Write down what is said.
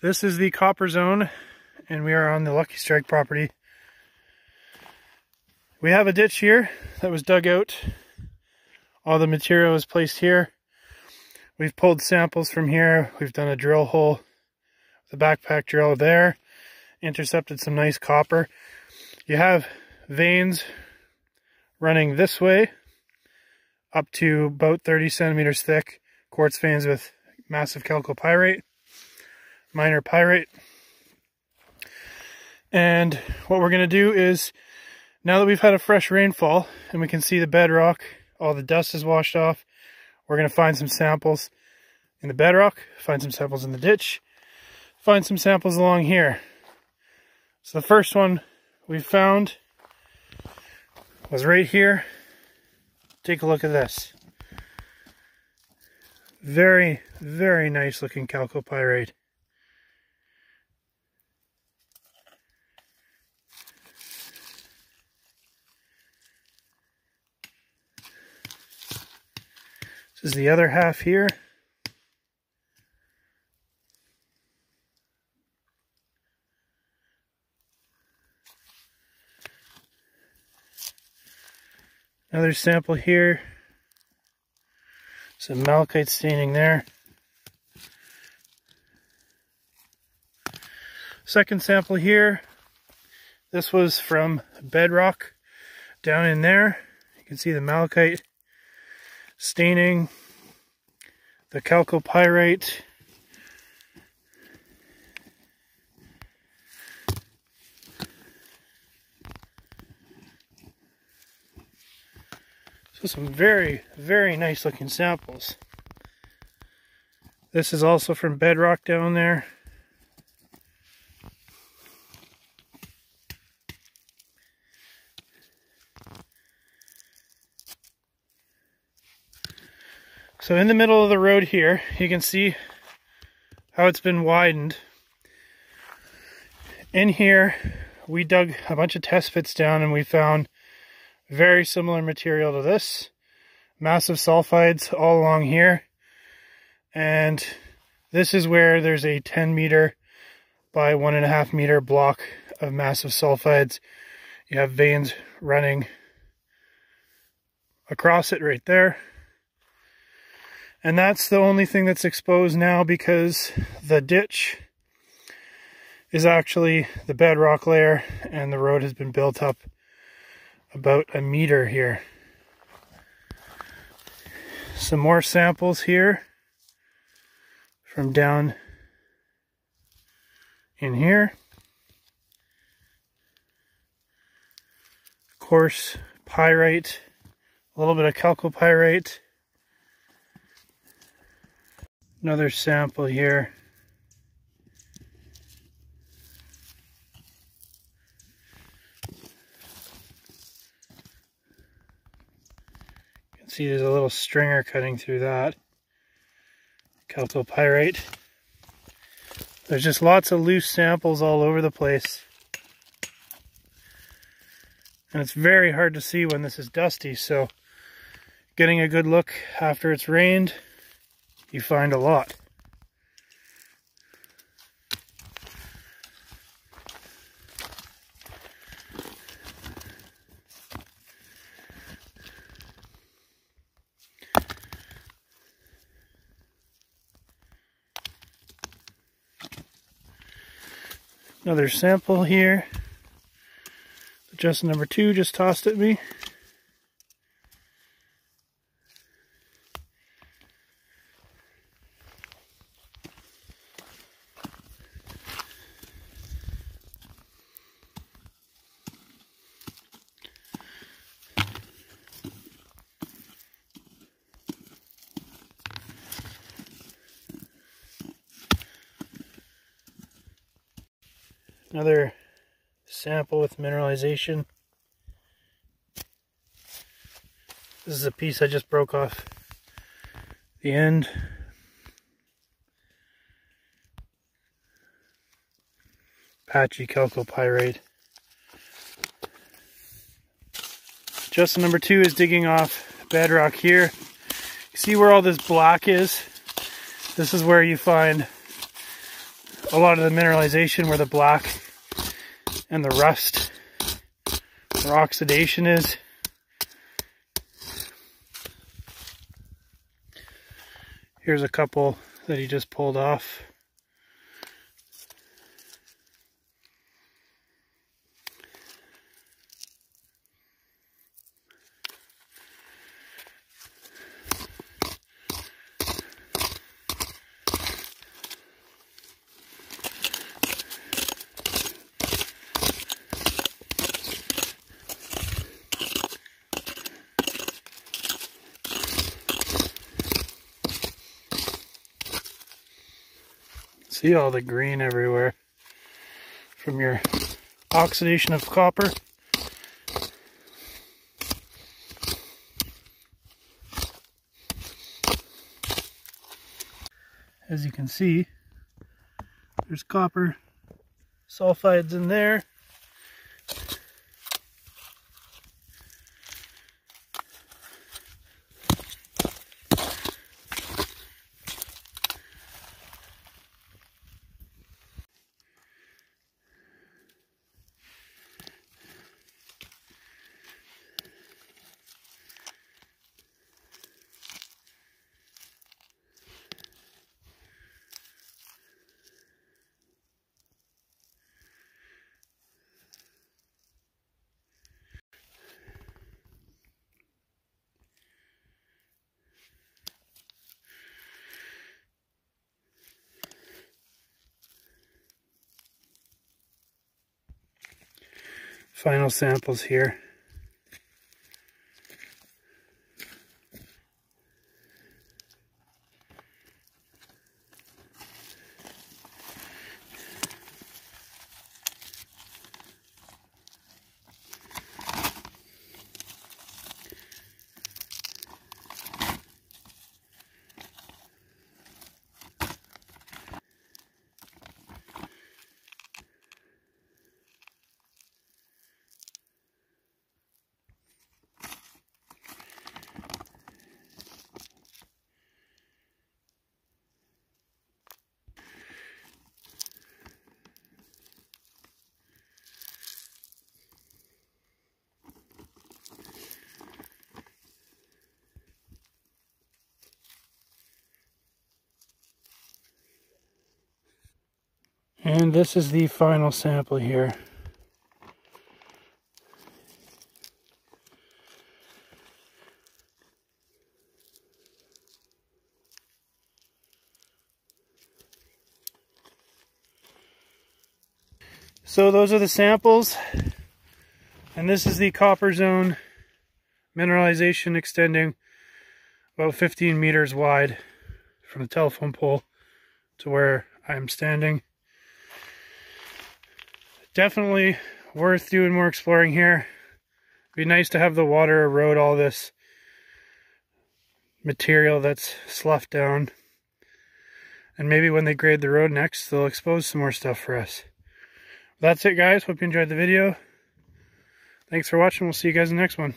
This is the copper zone and we are on the Lucky Strike property. We have a ditch here that was dug out. All the material is placed here. We've pulled samples from here. We've done a drill hole, the backpack drill there, intercepted some nice copper. You have veins running this way up to about 30 centimeters thick, quartz veins with massive chalcopyrite, minor pyrite. And what we're going to do is, now that we've had a fresh rainfall and we can see the bedrock, all the dust is washed off, we're going to find some samples in the bedrock, find some samples in the ditch, find some samples along here. So the first one we found was right here. Take a look at this. Very, very nice looking chalcopyrite. This is the other half here. Another sample here. Some malachite staining there. Second sample here. This was from bedrock down in there. You can see the malachite staining, the chalcopyrite, So some very, very nice looking samples. This is also from bedrock down there. So in the middle of the road here, you can see how it's been widened. In here, we dug a bunch of test pits down and we found very similar material to this. Massive sulfides all along here. And this is where there's a 10 meter by one and a half meter block of massive sulfides. You have veins running across it right there. And that's the only thing that's exposed now because the ditch is actually the bedrock layer and the road has been built up about a meter here. Some more samples here from down in here. Coarse pyrite, a little bit of chalcopyrite. Another sample here. You can see there's a little stringer cutting through that. Chalcopyrite. There's just lots of loose samples all over the place. And it's very hard to see when this is dusty, so getting a good look after it's rained, you find a lot. Another sample here. Justin number two just tossed at me. Another sample with mineralization. This is a piece I just broke off the end. Patchy chalcopyrite. Justin number two is digging off bedrock here. See where all this black is? This is where you find a lot of the mineralization where the black and the rust or oxidation is. Here's a couple that he just pulled off. See all the green everywhere from your oxidation of copper. As you can see, there's copper sulfides in there. Final samples here. And this is the final sample here. So those are the samples. And this is the copper zone mineralization extending about 15 meters wide from the telephone pole to where I'm standing definitely worth doing more exploring here. Be nice to have the water erode all this material that's sloughed down. And maybe when they grade the road next, they'll expose some more stuff for us. That's it, guys. Hope you enjoyed the video. Thanks for watching. We'll see you guys in the next one.